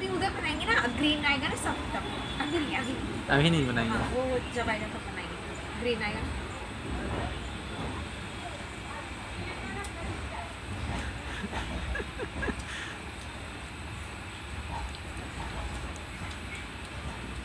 अभी उधर बनाएँगे ना ग्रीन आएगा ना सब अभी नहीं अभी। अभी नहीं बनाएँगे। हाँ, वो जब आएगा तब बनाएँगे। ग्रीन आएगा